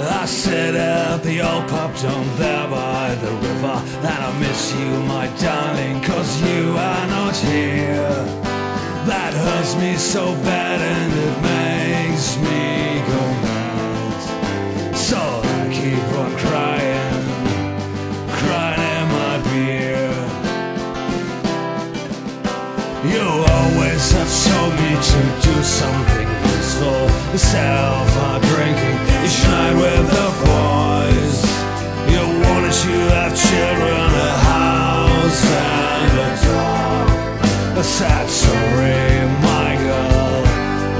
I sit at the old pub down there by the river And I miss you, my darling, cause you are not here. That hurts me so bad and it makes me go mad. So I keep on crying, crying in my beer. You always have told me to do something useful. Self each night with the boys. You wanted to have children, a house and a dog. A sad story, my girl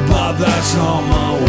But that's all my world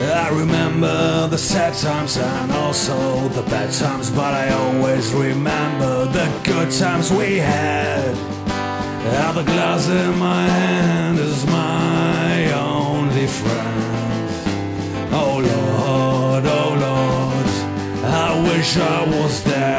I remember the sad times and also the bad times, but I always remember the good times we had. Now the glass in my hand is my only friend. Oh Lord, oh Lord, I wish I was dead.